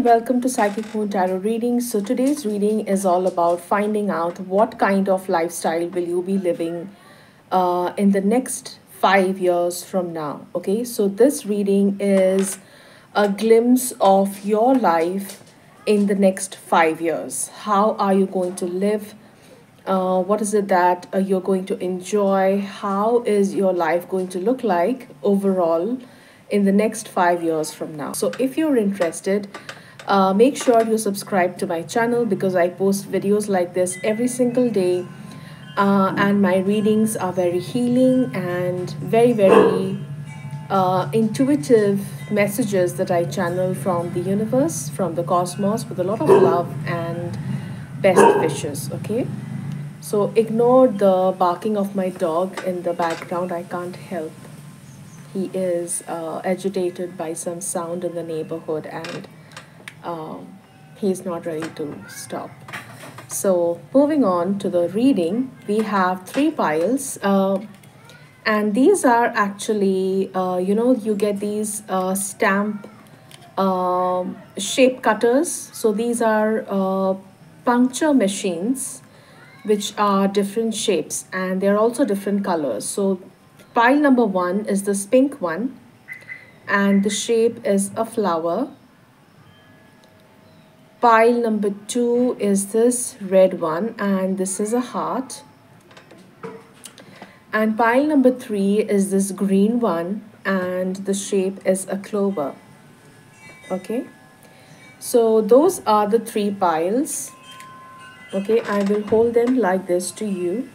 and welcome to Psychic Moon Tarot reading. So today's reading is all about finding out what kind of lifestyle will you be living uh, in the next five years from now. Okay, so this reading is a glimpse of your life in the next five years. How are you going to live? Uh, what is it that uh, you're going to enjoy? How is your life going to look like overall? in the next five years from now. So if you're interested, uh, make sure you subscribe to my channel because I post videos like this every single day. Uh, and my readings are very healing and very, very uh, intuitive messages that I channel from the universe, from the cosmos, with a lot of love and best wishes. Okay. So ignore the barking of my dog in the background. I can't help he is uh, agitated by some sound in the neighborhood and um, he's not ready to stop. So moving on to the reading, we have three piles. Uh, and these are actually, uh, you know, you get these uh, stamp um, shape cutters. So these are uh, puncture machines which are different shapes and they're also different colors. So Pile number one is this pink one and the shape is a flower. Pile number two is this red one and this is a heart. And pile number three is this green one and the shape is a clover. Okay. So those are the three piles. Okay, I will hold them like this to you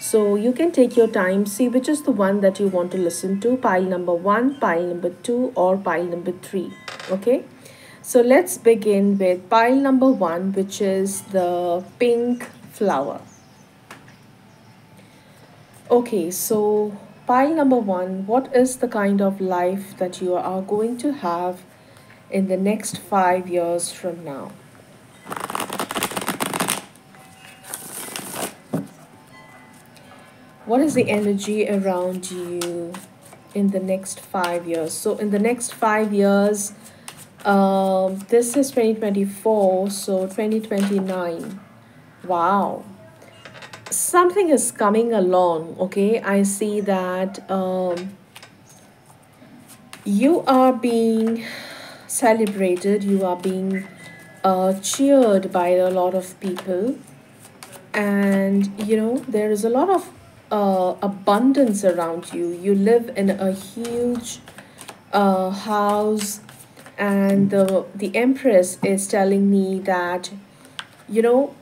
so you can take your time, see which is the one that you want to listen to, pile number one, pile number two, or pile number three. Okay. So let's begin with pile number one, which is the pink flower. Okay, so pile number one, what is the kind of life that you are going to have in the next five years from now? what is the energy around you in the next five years so in the next five years um this is 2024 so 2029 wow. Something is coming along okay? I see that um you are being celebrated you are being uh, cheered by a lot of people. And you know there is a lot of uh, abundance around you. You live in a huge uh, house, and the the Empress is telling me that, you know,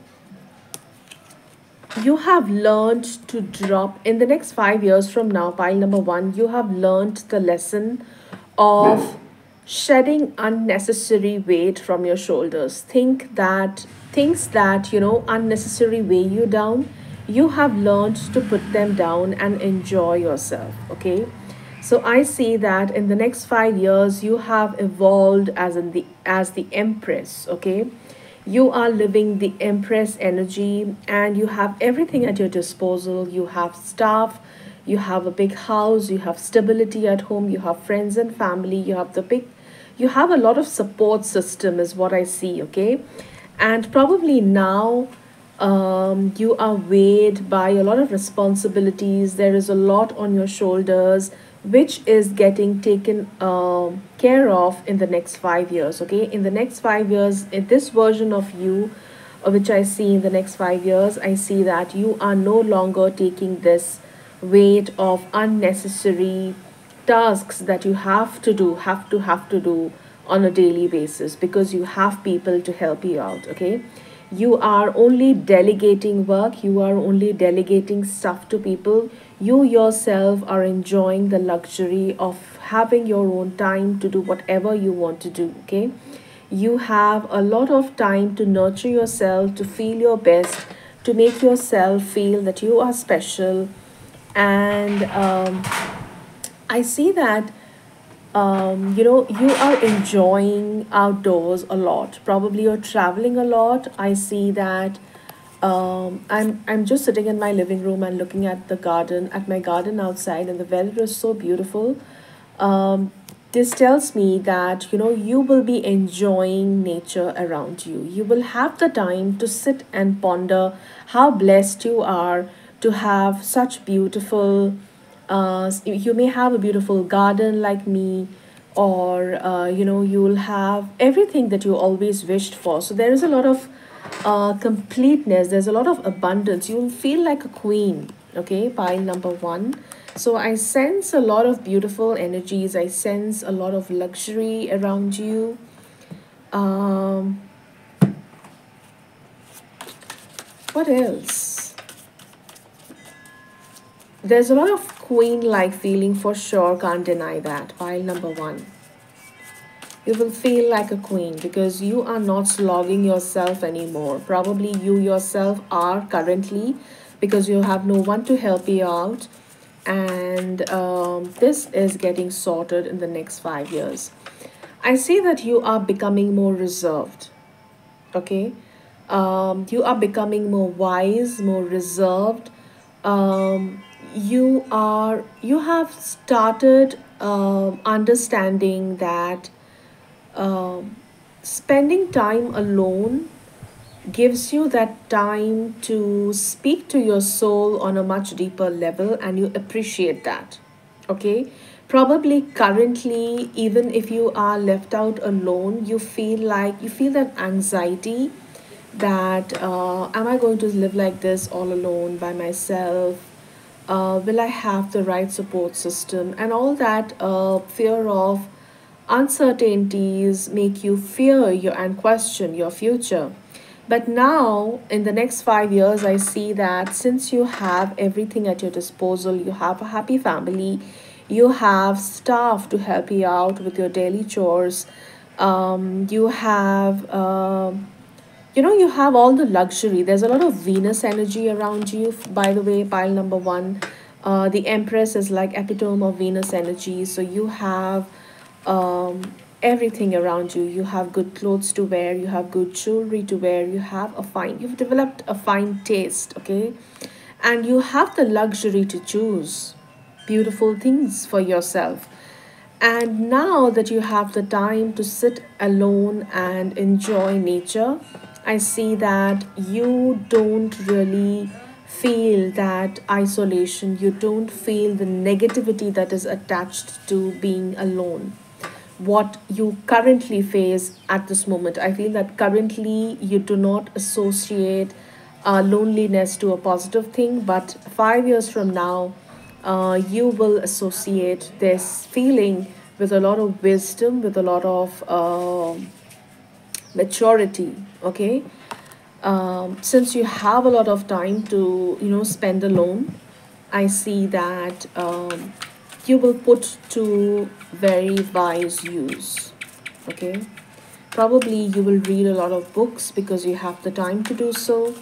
you have learned to drop in the next five years from now. Pile number one, you have learned the lesson of shedding unnecessary weight from your shoulders. Think that things that you know unnecessary weigh you down you have learned to put them down and enjoy yourself okay so i see that in the next 5 years you have evolved as in the as the empress okay? You are living the empress energy and you have everything at your disposal. You have staff you have a big house you have stability at home you have friends and family you have the big you have a lot of support system is what i see okay? And probably now um, you are weighed by a lot of responsibilities. There is a lot on your shoulders which is getting taken uh, care of in the next five years okay? In the next five years in this version of you uh, which i see in the next five years i see that you are no longer taking this weight of unnecessary tasks that you have to do have to have to do on a daily basis because you have people to help you out okay? You are only delegating work you are only delegating stuff to people you yourself are enjoying the luxury of having your own time to do whatever you want to do okay? You have a lot of time to nurture yourself to feel your best to make yourself feel that you are special. And um, i see that um, you know you are enjoying outdoors a lot. Probably you're traveling a lot. I see that um, I'm, I'm just sitting in my living room and looking at the garden at my garden outside and the weather is so beautiful. Um, this tells me that you know you will be enjoying nature around you. You will have the time to sit and ponder how blessed you are to have such beautiful uh, you may have a beautiful garden like me or uh, you know you'll have everything that you always wished for. So there is a lot of uh, completeness there's a lot of abundance you'll feel like a queen okay pile number one so I sense a lot of beautiful energies. I sense a lot of luxury around you. Um, what else? There's a lot of queen-like feeling for sure. Can't deny that. Pile number one. You will feel like a queen because you are not slogging yourself anymore. Probably you yourself are currently because you have no one to help you out and um, this is getting sorted in the next five years. I see that you are becoming more reserved. Okay, um, you are becoming more wise, more reserved. Um, you are you have started um understanding that um, spending time alone gives you that time to speak to your soul on a much deeper level and you appreciate that okay? Probably currently even if you are left out alone you feel like you feel that anxiety that uh, am i going to live like this all alone by myself? Uh, will i have the right support system? And all that uh, fear of uncertainties make you fear your and question your future but now, in the next five years, I see that since you have everything at your disposal, you have a happy family, you have staff to help you out with your daily chores, um, you have, uh, you know, you have all the luxury. There's a lot of Venus energy around you. By the way, pile number one, uh, the Empress is like epitome of Venus energy. So you have um, everything around you. You have good clothes to wear you have good jewelry to wear you have a fine you've developed a fine taste okay? And you have the luxury to choose beautiful things for yourself. And now that you have the time to sit alone and enjoy nature i see that you don't really feel that isolation. You don't feel the negativity that is attached to being alone what you currently face at this moment. I feel that currently you do not associate uh, loneliness to a positive thing, but five years from now, uh, you will associate this feeling with a lot of wisdom, with a lot of uh, maturity. Okay, um, since you have a lot of time to you know spend alone, I see that. Um, you will put to very wise use okay? Probably you will read a lot of books because you have the time to do so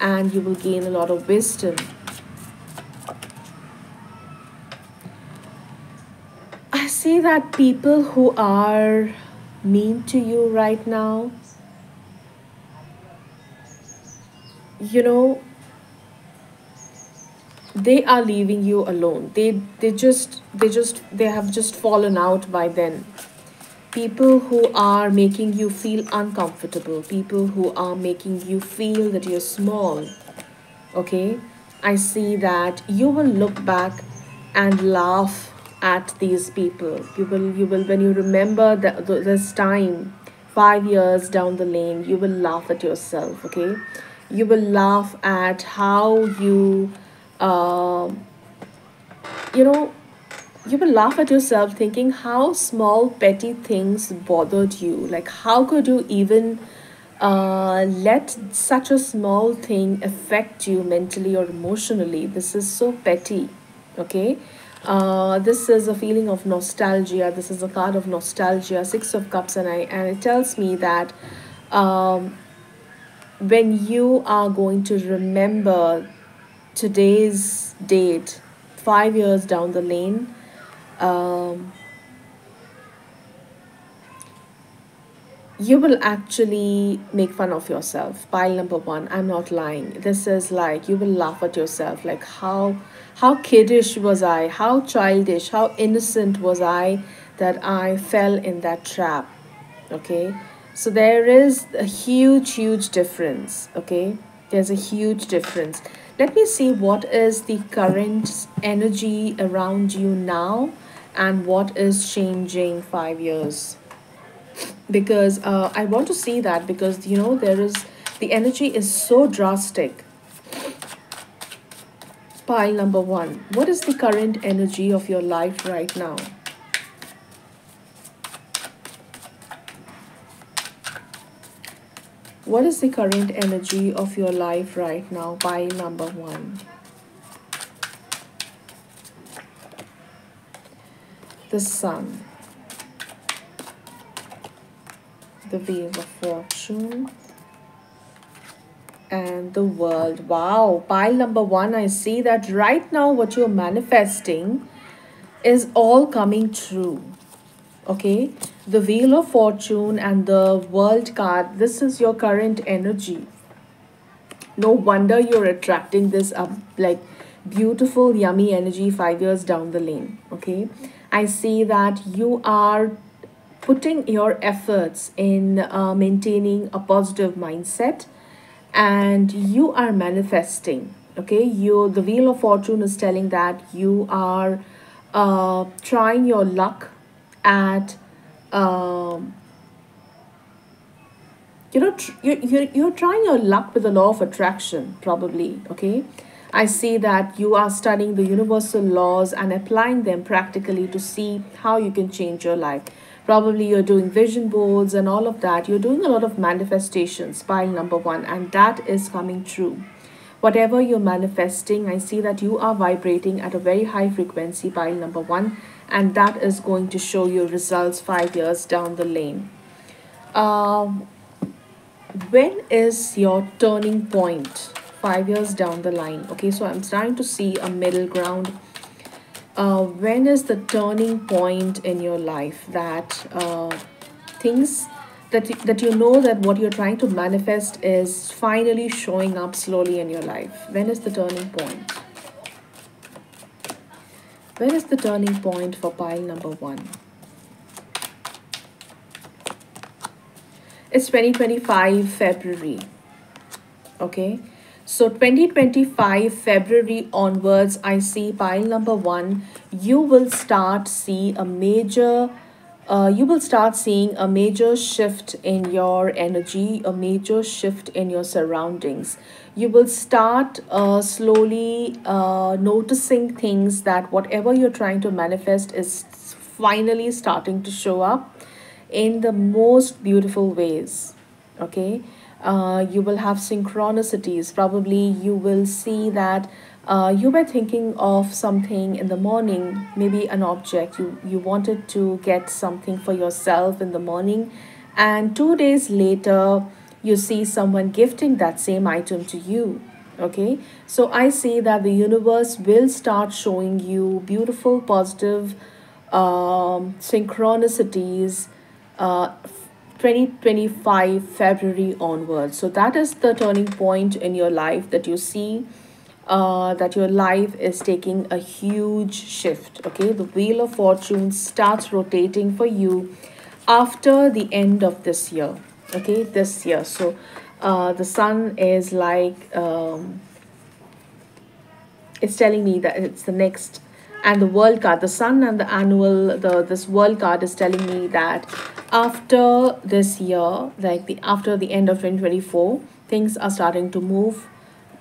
and you will gain a lot of wisdom. I see that people who are mean to you right now you know they are leaving you alone. They they just they just they have just fallen out by then. People who are making you feel uncomfortable people who are making you feel that you're small okay? I see that you will look back and laugh at these people. You will you will when you remember that this time 5 years down the lane you will laugh at yourself okay? You will laugh at how you um, you know, you will laugh at yourself thinking how small, petty things bothered you. Like, how could you even uh, let such a small thing affect you mentally or emotionally? This is so petty, okay? Uh, this is a feeling of nostalgia. This is a card of nostalgia, Six of Cups, and I and it tells me that um, when you are going to remember today's date, five years down the lane, um, you will actually make fun of yourself. Pile number one, I'm not lying. This is like you will laugh at yourself. Like how how kiddish was I? How childish? How innocent was I? that I fell in that trap. Okay. So there is a huge, huge difference. Okay. There's a huge difference. Let me see what is the current energy around you now and what is changing five years. Because uh, I want to see that because, you know, there is the energy is so drastic pile number one. What is the current energy of your life right now? What is the current energy of your life right now? Pile number one. The sun. The wheel of fortune and the world. Wow, pile number one, I see that right now what you're manifesting is all coming true. Okay, the Wheel of Fortune and the World card, this is your current energy. No wonder you're attracting this up like beautiful, yummy energy five years down the lane. Okay, I see that you are putting your efforts in uh, maintaining a positive mindset and you are manifesting okay you the wheel of fortune is telling that you are uh, trying your luck at um, you know you're, you're, you're trying your luck with the law of attraction probably okay? I see that you are studying the universal laws and applying them practically to see how you can change your life. Probably you're doing vision boards and all of that. You're doing a lot of manifestations pile number one and that is coming true. Whatever you're manifesting i see that you are vibrating at a very high frequency pile number one and that is going to show you results five years down the lane um, when is your turning point five years down the line okay so i'm trying to see a middle ground uh, when is the turning point in your life that uh, things that, that you know that what you're trying to manifest is finally showing up slowly in your life? When is the turning point? When is the turning point for pile number one? It's 2025 February. Okay. So 2025 February onwards, I see pile number one, you will start see a major, uh, you will start seeing a major shift in your energy, a major shift in your surroundings. You will start uh, slowly uh, noticing things that whatever you're trying to manifest is finally starting to show up in the most beautiful ways. Okay uh, you will have synchronicities. Probably you will see that uh, you were thinking of something in the morning, maybe an object. You, you wanted to get something for yourself in the morning. And two days later, you see someone gifting that same item to you okay so i see that the universe will start showing you beautiful positive um, synchronicities uh, 2025 February onwards. So that is the turning point in your life that you see uh, that your life is taking a huge shift. Okay, the wheel of fortune starts rotating for you after the end of this year. Okay, this year. So uh, the sun is like um, it's telling me that it's the next and the world card the sun and the annual the this world card is telling me that after this year like the after the end of 2024 things are starting to move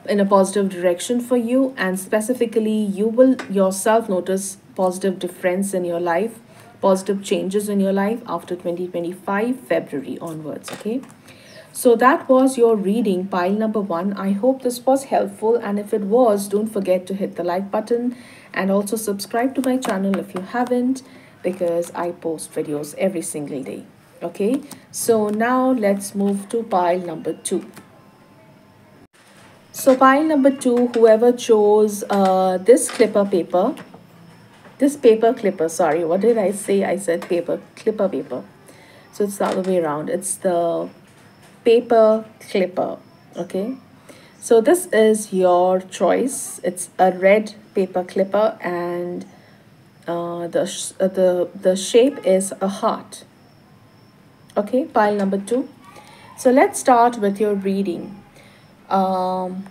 in a positive direction for you and specifically you will yourself notice positive difference in your life positive changes in your life after 2025 february onwards okay? So that was your reading pile number one. I hope this was helpful and if it was don't forget to hit the like button and also subscribe to my channel if you haven't because I post videos every single day okay? So now let's move to pile number two. So pile number two whoever chose uh, this clipper paper this paper clipper sorry what did I say I said paper clipper paper so it's the other way around it's the paper clipper okay so this is your choice it's a red paper clipper and uh, the, uh, the, the shape is a heart. Okay, pile number two. So let's start with your reading. Um,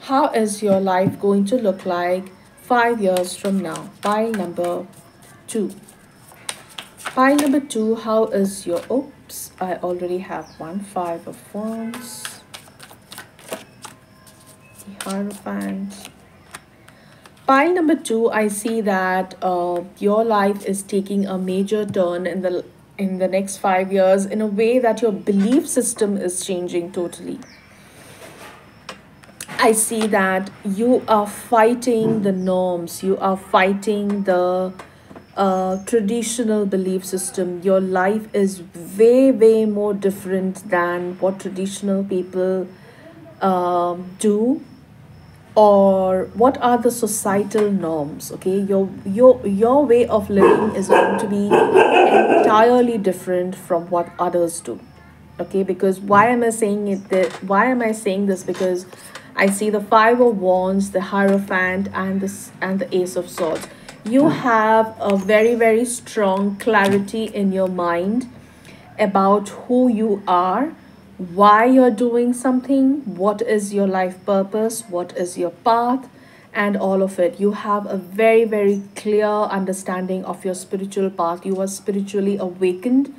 how is your life going to look like five years from now? Pile number two. Pile number two, how is your, oops, I already have one, five of wands, the Hierophant. Pile number two, I see that uh, your life is taking a major turn in the in the next five years in a way that your belief system is changing totally. I see that you are fighting the norms, you are fighting the uh, traditional belief system. Your life is way, way more different than what traditional people um, do or what are the societal norms okay? Your your your way of living is going to be entirely different from what others do okay? Because why am i saying it that why am i saying this? Because i see the five of wands the hierophant and this and the ace of swords you hmm. have a very very strong clarity in your mind about who you are why you're doing something, what is your life purpose, what is your path, and all of it. You have a very, very clear understanding of your spiritual path. You are spiritually awakened.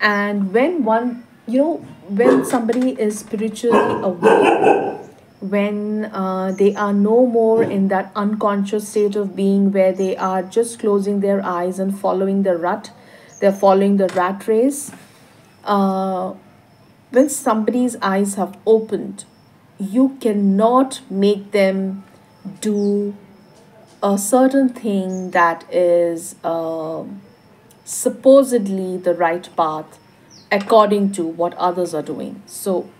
And when one, you know, when somebody is spiritually awake, when uh, they are no more in that unconscious state of being where they are just closing their eyes and following the rut, they're following the rat race. Uh, when somebody's eyes have opened, you cannot make them do a certain thing that is uh, supposedly the right path according to what others are doing. So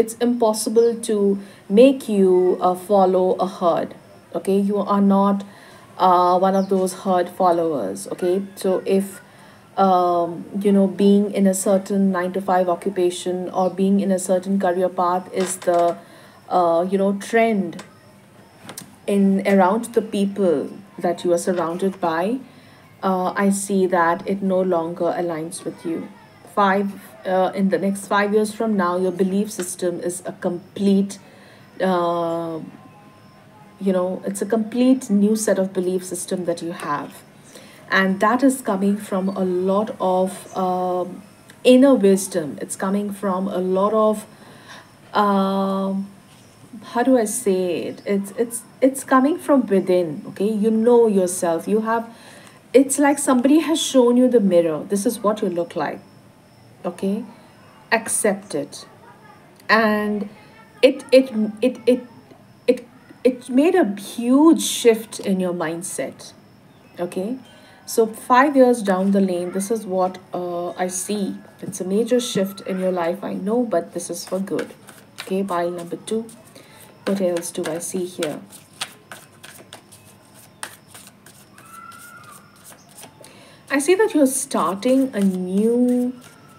it's impossible to make you uh, follow a herd. Okay, you are not uh, one of those herd followers. Okay, so if um, you know being in a certain nine to five occupation or being in a certain career path is the uh, you know trend in around the people that you are surrounded by uh, i see that it no longer aligns with you five uh, in the next five years from now your belief system is a complete uh, you know it's a complete new set of belief system that you have. And that is coming from a lot of um, inner wisdom. It's coming from a lot of um, how do i say it? It's it's it's coming from within okay? You know yourself. You have it's like somebody has shown you the mirror. This is what you look like okay accept it and it it it it it it made a huge shift in your mindset okay so five years down the lane, this is what uh, I see. It's a major shift in your life, I know, but this is for good. Okay, pile number two. What else do I see here? I see that you're starting a new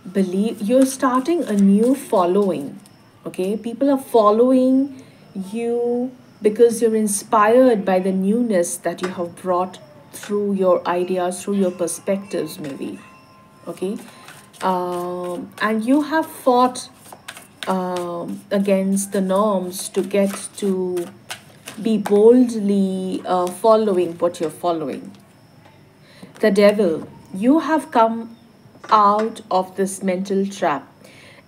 belief, you're starting a new following. Okay, people are following you because you're inspired by the newness that you have brought through your ideas through your perspectives maybe okay um, and you have fought um, against the norms to get to be boldly uh, following what you're following the devil you have come out of this mental trap.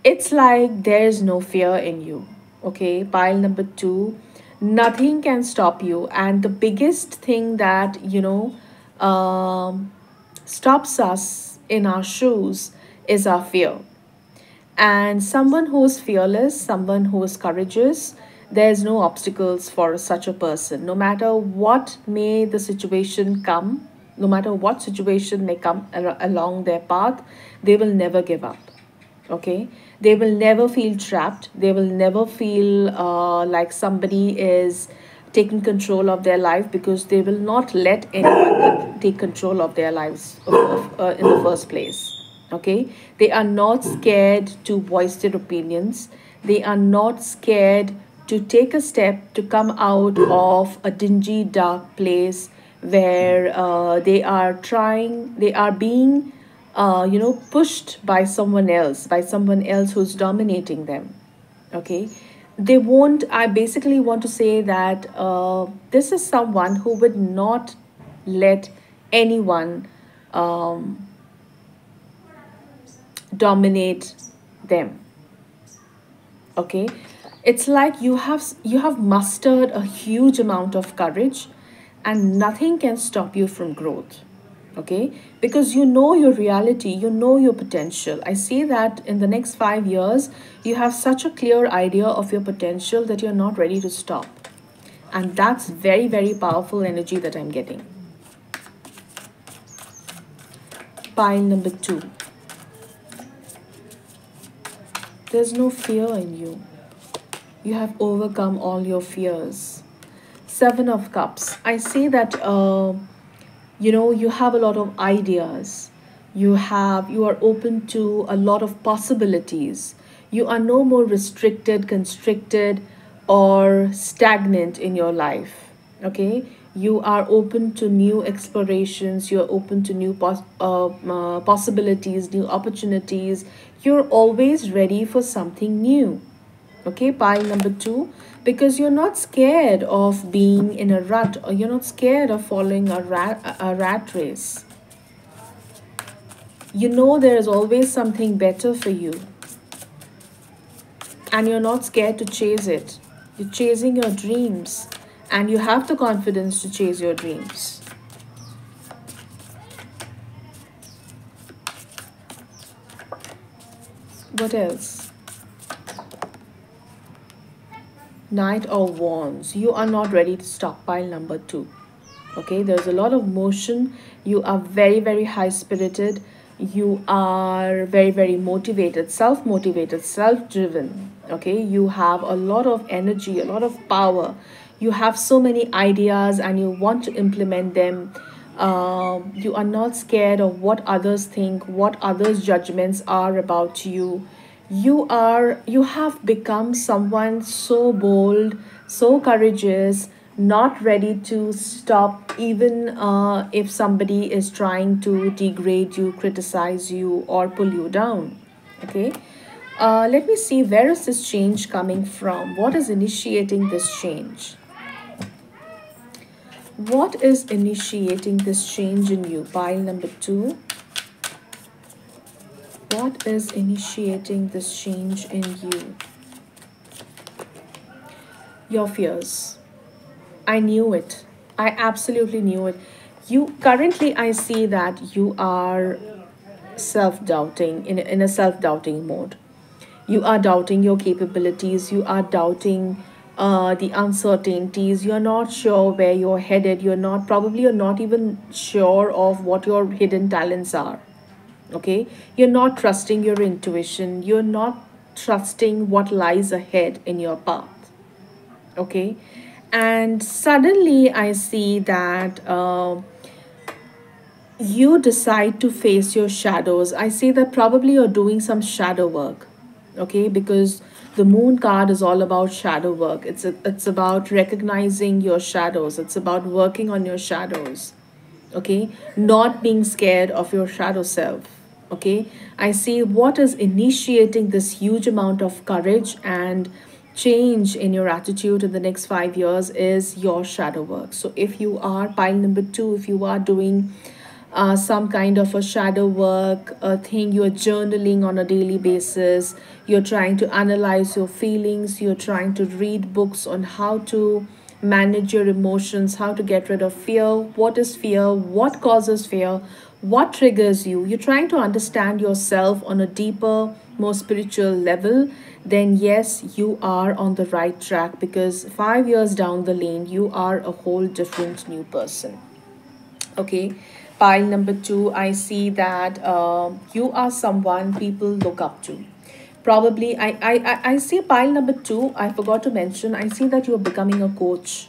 It's like there's no fear in you okay? Pile number two nothing can stop you. And the biggest thing that you know um, stops us in our shoes is our fear. And someone who is fearless someone who is courageous there's no obstacles for such a person. No matter what may the situation come no matter what situation may come al along their path they will never give up okay? They will never feel trapped. They will never feel uh, like somebody is taking control of their life because they will not let anyone take control of their lives uh, in the first place okay? They are not scared to voice their opinions. They are not scared to take a step to come out of a dingy dark place where uh, they are trying, they are being, uh, you know, pushed by someone else, by someone else who's dominating them. Okay. They won't, I basically want to say that uh, this is someone who would not let anyone um, dominate them okay it's like you have you have mustered a huge amount of courage and nothing can stop you from growth okay? Because you know your reality you know your potential. I see that in the next 5 years you have such a clear idea of your potential that you're not ready to stop. And that's very very powerful energy that i'm getting. Pile number 2 there's no fear in you. You have overcome all your fears. Seven of Cups. I see that, uh, you know, you have a lot of ideas. You have, you are open to a lot of possibilities. You are no more restricted, constricted, or stagnant in your life. Okay? You are open to new explorations. You're open to new pos- uh, uh, possibilities, new opportunities you're always ready for something new. Okay, pile number two, because you're not scared of being in a rut or you're not scared of following a rat, a rat race. You know there is always something better for you. And you're not scared to chase it. You're chasing your dreams and you have the confidence to chase your dreams. What else? Knight of Wands. You are not ready to stop stockpile number two. Okay, there's a lot of motion. You are very, very high spirited. You are very, very motivated, self motivated, self driven. Okay, you have a lot of energy, a lot of power. You have so many ideas and you want to implement them um, you are not scared of what others think what others judgments are about you you are you have become someone so bold so courageous not ready to stop even uh, if somebody is trying to degrade you criticize you or pull you down okay uh, let me see where is this change coming from what is initiating this change what is initiating this change in you? Pile number two. What is initiating this change in you? Your fears. I knew it. I absolutely knew it. You currently, I see that you are self doubting, in, in a self doubting mode. You are doubting your capabilities. You are doubting uh, the uncertainties you're not sure where you're headed you're not probably you're not even sure of what your hidden talents are okay? You're not trusting your intuition. You're not trusting what lies ahead in your path okay? And suddenly i see that uh, you decide to face your shadows. I see that probably you're doing some shadow work okay? Because the moon card is all about shadow work. It's a, it's about recognizing your shadows. It's about working on your shadows okay? Not being scared of your shadow self okay? I see what is initiating this huge amount of courage and change in your attitude in the next 5 years is your shadow work. So if you are pile number 2 if you are doing uh, some kind of a shadow work, a thing you're journaling on a daily basis, you're trying to analyze your feelings, you're trying to read books on how to manage your emotions, how to get rid of fear, what is fear, what causes fear, what triggers you. You're trying to understand yourself on a deeper, more spiritual level, then yes, you are on the right track because five years down the lane, you are a whole different new person. Okay pile number two, I see that uh, you are someone people look up to. Probably, I, I, I see pile number two, I forgot to mention, I see that you're becoming a coach.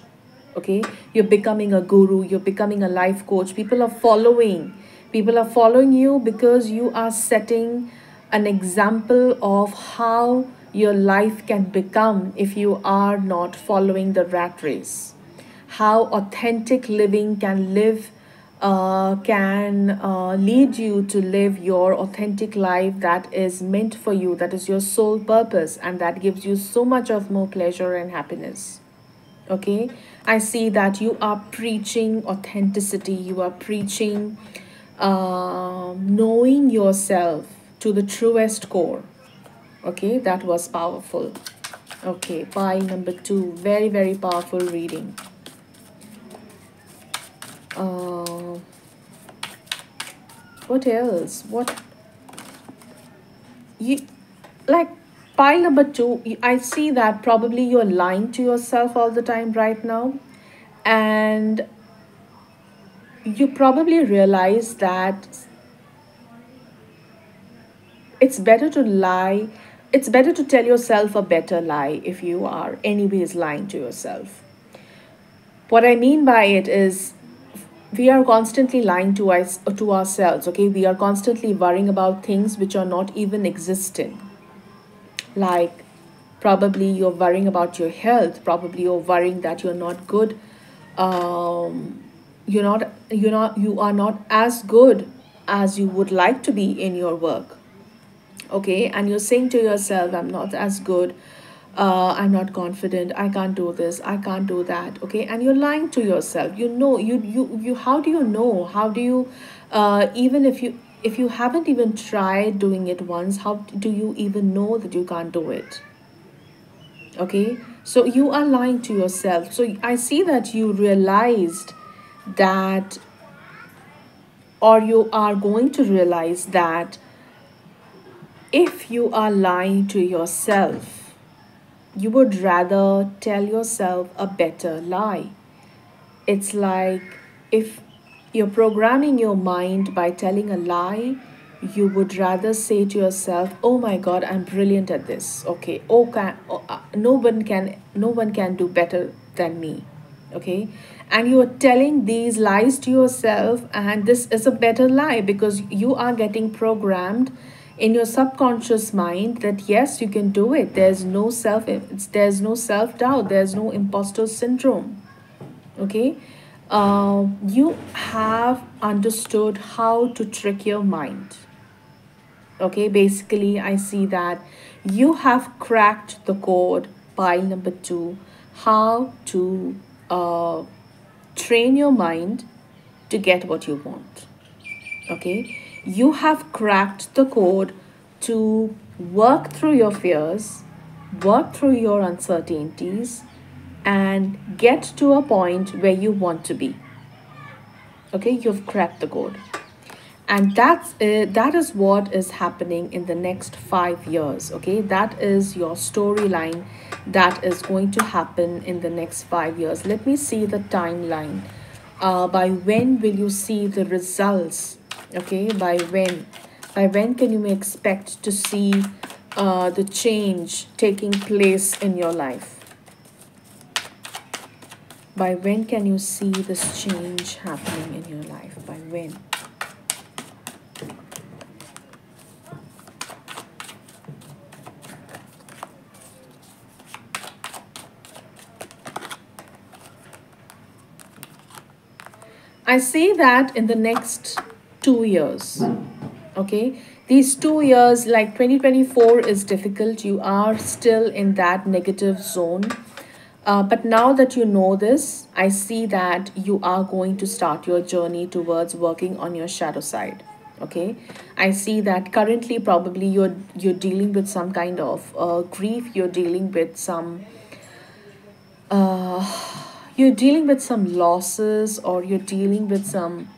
Okay, you're becoming a guru, you're becoming a life coach. People are following. People are following you because you are setting an example of how your life can become if you are not following the rat race. How authentic living can live uh, can uh, lead you to live your authentic life that is meant for you that is your sole purpose and that gives you so much of more pleasure and happiness. Okay? I see that you are preaching authenticity. You are preaching uh, knowing yourself to the truest core. Okay that was powerful. Okay pile number two very very powerful reading. Uh, what else? What? You like pile number two i see that probably you're lying to yourself all the time right now. And you probably realize that it's better to lie it's better to tell yourself a better lie if you are anyways lying to yourself. What i mean by it is we are constantly lying to us to ourselves okay? We are constantly worrying about things which are not even existing. Like probably you're worrying about your health probably you're worrying that you're not good um, you're not you're not you are not as good as you would like to be in your work. Okay? And you're saying to yourself i'm not as good. Uh, i'm not confident. I can't do this. I can't do that. Okay? And you're lying to yourself. You know you you you how do you know? How do you uh, even if you if you haven't even tried doing it once how do you even know that you can't do it? Okay? So you are lying to yourself. So i see that you realized that or you are going to realize that if you are lying to yourself, you would rather tell yourself a better lie. It's like if you're programming your mind by telling a lie, you would rather say to yourself, "Oh my God, I'm brilliant at this." Okay, oh, can, oh uh, no one can, no one can do better than me. Okay, and you are telling these lies to yourself, and this is a better lie because you are getting programmed in your subconscious mind that yes you can do it. There's no self there's no self doubt there's no imposter syndrome okay? Uh, you have understood how to trick your mind okay? Basically i see that you have cracked the code pile number two how to uh, train your mind to get what you want okay you have cracked the code to work through your fears, work through your uncertainties, and get to a point where you want to be. Okay, you've cracked the code. And that's it. that is what is happening in the next five years. Okay, that is your storyline that is going to happen in the next five years. Let me see the timeline. Uh, by when will you see the results okay by when by when can you expect to see uh, the change taking place in your life by when can you see this change happening in your life by when I say that in the next two years okay? These two years like 2024 is difficult. You are still in that negative zone. Uh, but now that you know this i see that you are going to start your journey towards working on your shadow side okay? I see that currently probably you're you're dealing with some kind of uh, grief. You're dealing with some uh, you're dealing with some losses or you're dealing with some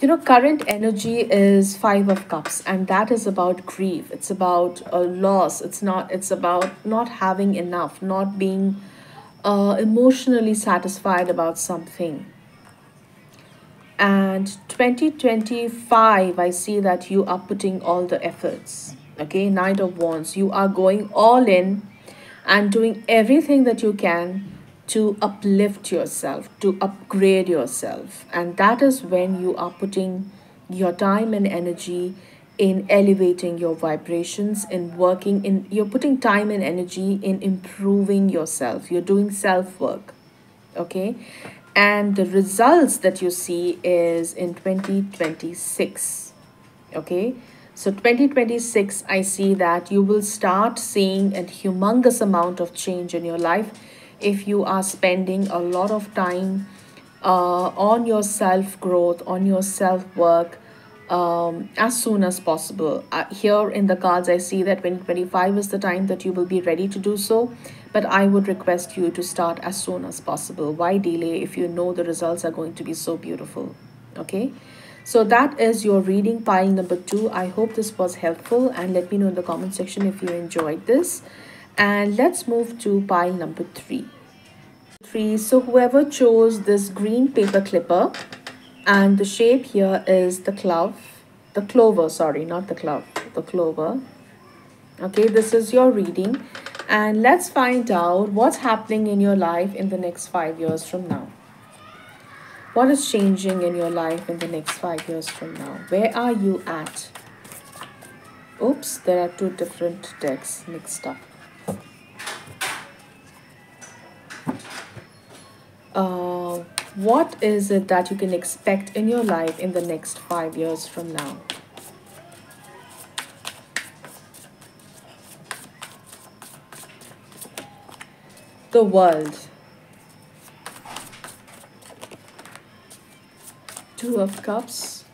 you know current energy is five of cups and that is about grief. It's about a loss. It's not it's about not having enough not being uh, emotionally satisfied about something. And 2025 i see that you are putting all the efforts. Okay knight of wands you are going all in and doing everything that you can to uplift yourself, to upgrade yourself. And that is when you are putting your time and energy in elevating your vibrations, in working in, you're putting time and energy in improving yourself. You're doing self work. okay and the results that you see is in 2026 okay so 2026 i see that you will start seeing a humongous amount of change in your life if you are spending a lot of time uh, on your self growth on your self work um, as soon as possible. Uh, here in the cards, I see that 2025 is the time that you will be ready to do so, but I would request you to start as soon as possible. Why delay if you know the results are going to be so beautiful? Okay. So that is your reading pile number two. I hope this was helpful and let me know in the comment section if you enjoyed this. And let's move to pile number three. Three. So whoever chose this green paper clipper, and the shape here is the clove the clover sorry not the clove the clover. Okay this is your reading. And let's find out what's happening in your life in the next five years from now. What is changing in your life in the next five years from now? Where are you at? Oops there are two different decks mixed up uh, what is it that you can expect in your life in the next five years from now? The world. Two of Cups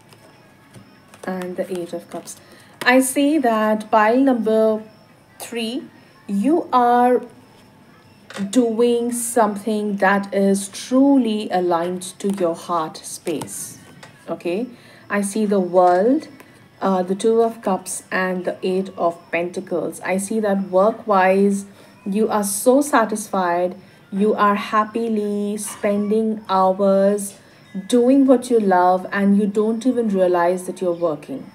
and the Eight of Cups. I see that pile number three, you are doing something that is truly aligned to your heart space okay? I see the world uh, the two of cups and the eight of pentacles. I see that work wise you are so satisfied. You are happily spending hours doing what you love and you don't even realize that you're working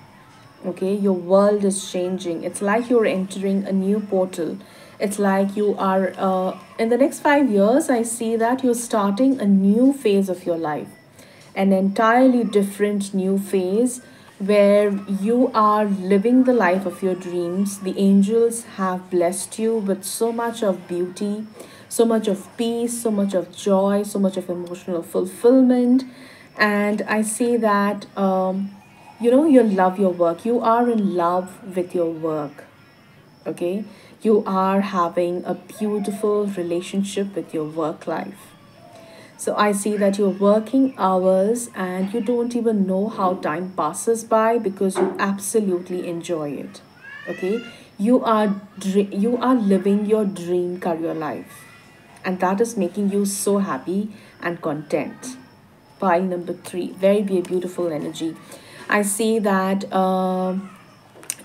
okay? Your world is changing. It's like you're entering a new portal it's like you are uh, in the next five years i see that you're starting a new phase of your life. An entirely different new phase where you are living the life of your dreams. The angels have blessed you with so much of beauty so much of peace so much of joy so much of emotional fulfillment. And i see that um, you know you love your work. You are in love with your work. Okay you are having a beautiful relationship with your work life. So I see that you're working hours and you don't even know how time passes by because you absolutely enjoy it. Okay? You are you are living your dream career life. And that is making you so happy and content. Pile number three, very beautiful energy. I see that uh,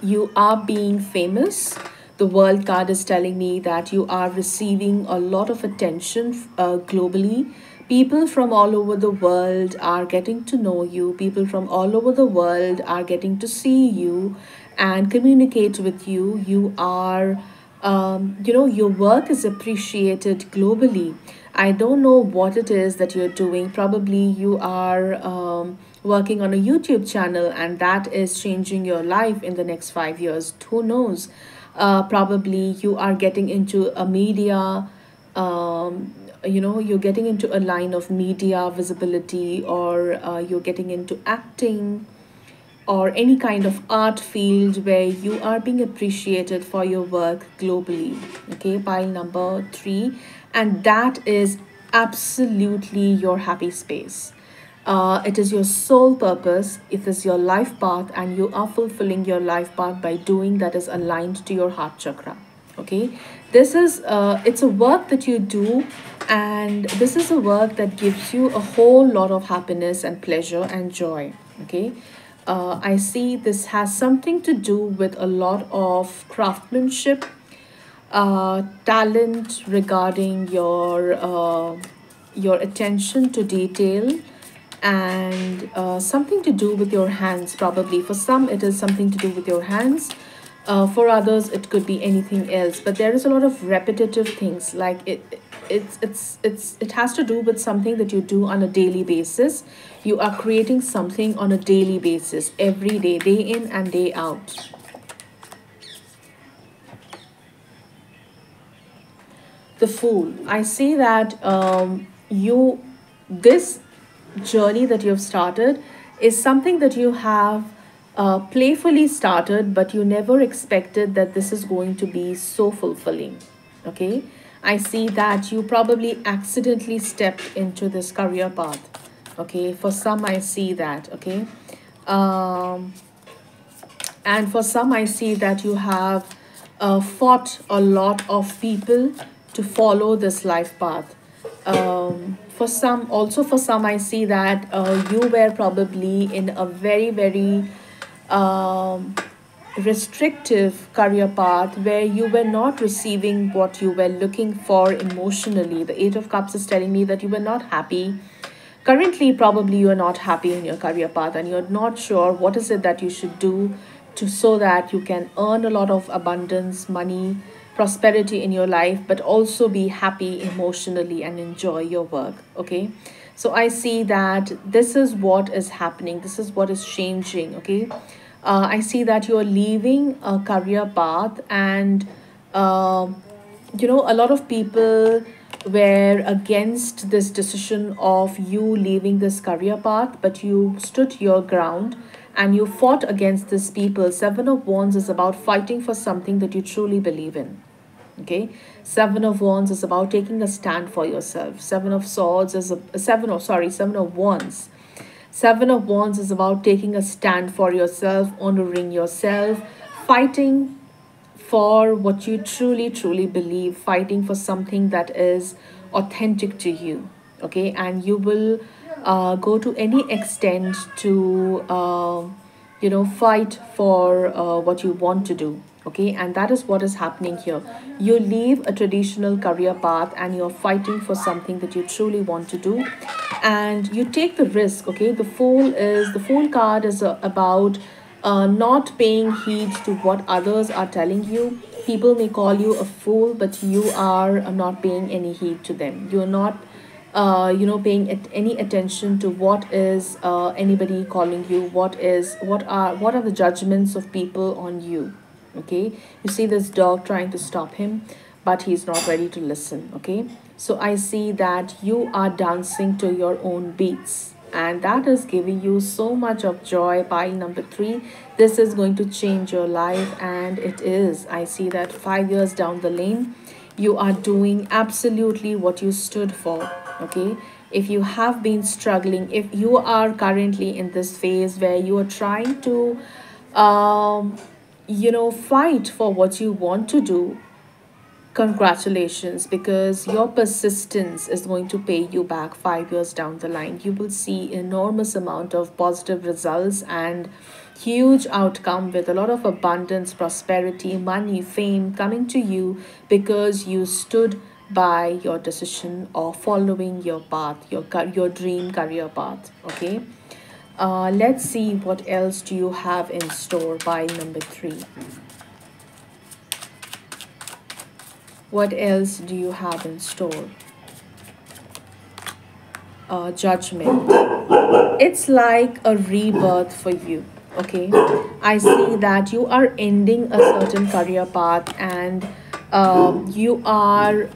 you are being famous the world card is telling me that you are receiving a lot of attention uh, globally. People from all over the world are getting to know you. People from all over the world are getting to see you and communicate with you. You are um, you know your work is appreciated globally. I don't know what it is that you're doing. Probably you are um, working on a youtube channel and that is changing your life in the next five years. Who knows uh, probably you are getting into a media um, you know you're getting into a line of media visibility or uh, you're getting into acting or any kind of art field where you are being appreciated for your work globally. Okay pile number three. And that is absolutely your happy space uh, it is your sole purpose, it is your life path, and you are fulfilling your life path by doing that is aligned to your heart chakra. Okay, this is uh, it's a work that you do, and this is a work that gives you a whole lot of happiness and pleasure and joy. Okay, uh, I see this has something to do with a lot of craftsmanship, uh, talent regarding your uh, your attention to detail and uh, something to do with your hands probably. For some it is something to do with your hands. Uh, for others it could be anything else. But there is a lot of repetitive things. Like it it's it's it's it has to do with something that you do on a daily basis. You are creating something on a daily basis. Every day day in and day out. The fool. I see that um you this journey that you've started is something that you have uh, playfully started but you never expected that this is going to be so fulfilling okay? I see that you probably accidentally stepped into this career path okay? For some i see that okay? Um and for some i see that you have uh, fought a lot of people to follow this life path. Um, for some also for some i see that uh, you were probably in a very very um, restrictive career path where you were not receiving what you were looking for emotionally. The eight of cups is telling me that you were not happy. Currently probably you are not happy in your career path and you're not sure what is it that you should do to so that you can earn a lot of abundance money prosperity in your life but also be happy emotionally and enjoy your work okay? So i see that this is what is happening. This is what is changing okay? Uh, i see that you're leaving a career path and uh, you know a lot of people were against this decision of you leaving this career path but you stood your ground and you fought against these people. Seven of Wands is about fighting for something that you truly believe in. Okay, Seven of Wands is about taking a stand for yourself. Seven of Swords is a seven of sorry, Seven of Wands. Seven of Wands is about taking a stand for yourself, honoring yourself, fighting for what you truly, truly believe, fighting for something that is authentic to you. Okay, and you will uh, go to any extent to uh, you know fight for uh, what you want to do okay? And that is what is happening here. You leave a traditional career path and you're fighting for something that you truly want to do. And you take the risk okay? The fool is the fool card is uh, about uh, not paying heed to what others are telling you. People may call you a fool but you are not paying any heed to them. You're not uh, you know paying at any attention to what is uh, anybody calling you what is what are what are the judgments of people on you okay? You see this dog trying to stop him but he's not ready to listen okay? So i see that you are dancing to your own beats and that is giving you so much of joy. Pile number three this is going to change your life and it is. I see that five years down the lane you are doing absolutely what you stood for okay? If you have been struggling if you are currently in this phase where you are trying to um you know fight for what you want to do congratulations because your persistence is going to pay you back five years down the line. You will see enormous amount of positive results and huge outcome with a lot of abundance prosperity money fame coming to you because you stood by your decision or following your path your your dream career path okay? Uh, let's see what else do you have in store by number three. What else do you have in store? Uh, judgment. It's like a rebirth for you okay? I see that you are ending a certain career path and um, you are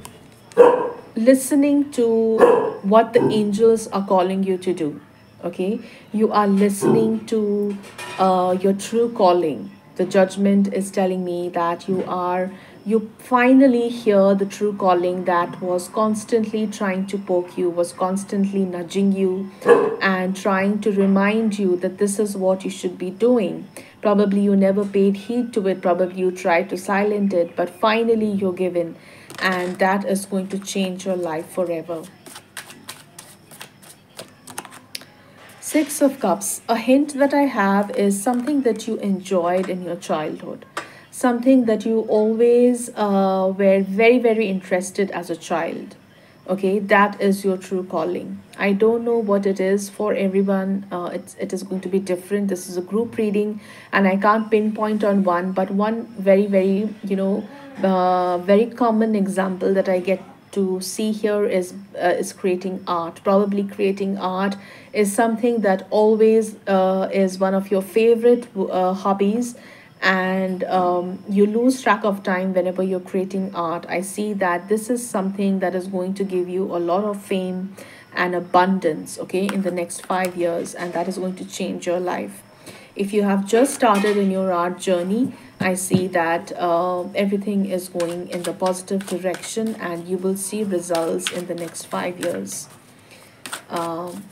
listening to what the angels are calling you to do okay? You are listening to uh, your true calling. The judgment is telling me that you are you finally hear the true calling that was constantly trying to poke you was constantly nudging you and trying to remind you that this is what you should be doing. Probably you never paid heed to it. Probably you tried to silence it but finally you're given and that is going to change your life forever. Six of Cups. A hint that I have is something that you enjoyed in your childhood. Something that you always uh, were very, very interested as a child. Okay, that is your true calling. I don't know what it is for everyone. Uh, it's, it is going to be different. This is a group reading and I can't pinpoint on one, but one very, very, you know, uh, very common example that I get to see here is uh, is creating art probably creating art is something that always uh, is one of your favorite uh, hobbies and um, you lose track of time whenever you're creating art. I see that this is something that is going to give you a lot of fame and abundance, okay, in the next five years, and that is going to change your life. If you have just started in your art journey, I see that uh, everything is going in the positive direction and you will see results in the next five years. Um,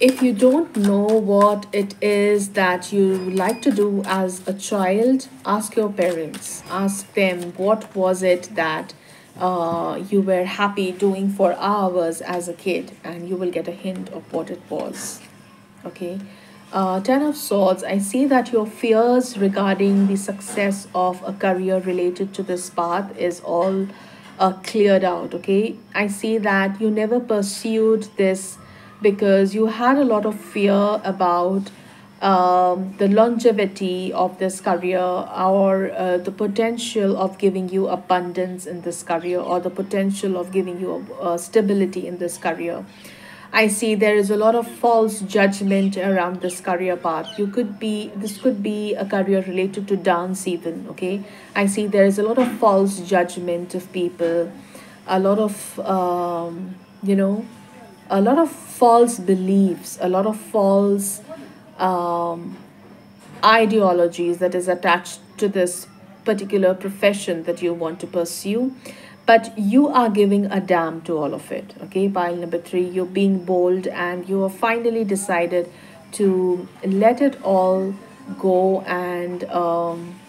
if you don't know what it is that you like to do as a child, ask your parents. Ask them what was it that uh, you were happy doing for hours as a kid, and you will get a hint of what it was. Okay. Uh, Ten of Swords, I see that your fears regarding the success of a career related to this path is all uh, cleared out. Okay. I see that you never pursued this because you had a lot of fear about um, the longevity of this career or uh, the potential of giving you abundance in this career or the potential of giving you uh, stability in this career. I see there is a lot of false judgment around this career path. You could be, this could be a career related to dance even, okay? I see there is a lot of false judgment of people, a lot of, um, you know, a lot of false beliefs, a lot of false um, ideologies that is attached to this particular profession that you want to pursue. But you are giving a damn to all of it okay? Pile number three you're being bold and you have finally decided to let it all go and um,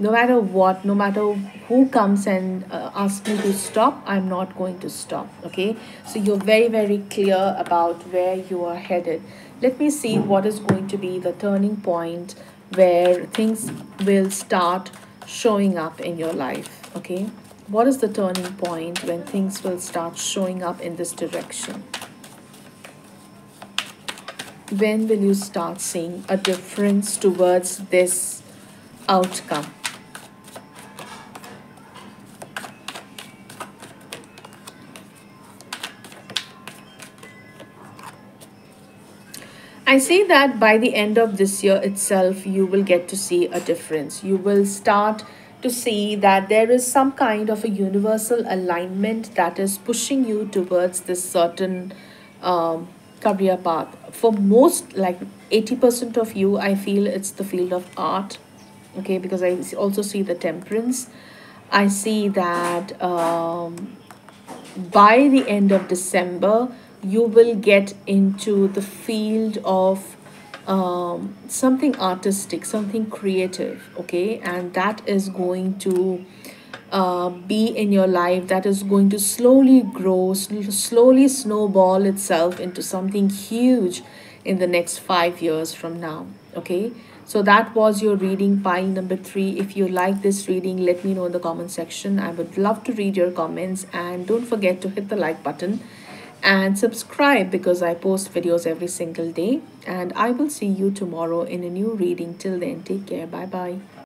no matter what no matter who comes and uh, asks me to stop i'm not going to stop okay? So you're very very clear about where you are headed. Let me see what is going to be the turning point where things will start showing up in your life okay? What is the turning point when things will start showing up in this direction? When will you start seeing a difference towards this outcome I see that by the end of this year itself, you will get to see a difference. You will start to see that there is some kind of a universal alignment that is pushing you towards this certain um, career path. For most, like 80% of you, I feel it's the field of art. Okay, because I also see the temperance. I see that um, by the end of December, you will get into the field of um, something artistic, something creative, okay? And that is going to uh, be in your life, that is going to slowly grow, sl slowly snowball itself into something huge in the next five years from now, okay? So that was your reading pile number three. If you like this reading, let me know in the comment section. I would love to read your comments and don't forget to hit the like button and subscribe because I post videos every single day. And I will see you tomorrow in a new reading. Till then, take care. Bye bye.